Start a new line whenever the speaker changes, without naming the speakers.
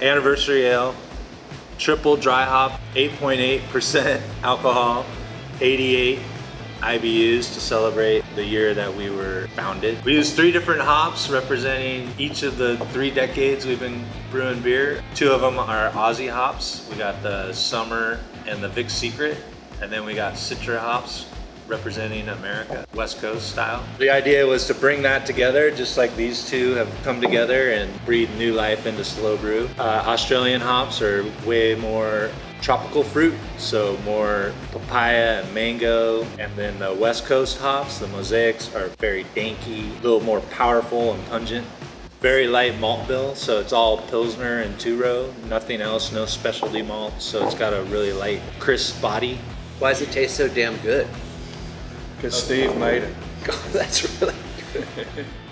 anniversary ale, triple dry hop, 8.8% alcohol, 88 IBUs to celebrate the year that we were founded. We use three different hops representing each of the three decades we've been brewing beer. Two of them are Aussie hops. We got the Summer and the Vic Secret. And then we got Citra hops representing America, West Coast style. The idea was to bring that together, just like these two have come together and breathe new life into SLO Brew. Uh, Australian hops are way more tropical fruit, so more papaya and mango. And then the West Coast hops, the mosaics, are very danky, a little more powerful and pungent. Very light malt bill, so it's all Pilsner and two row, nothing else, no specialty malt. So it's got a really light, crisp body.
Why does it taste so damn good?
Because Steve made it.
God, that's really good.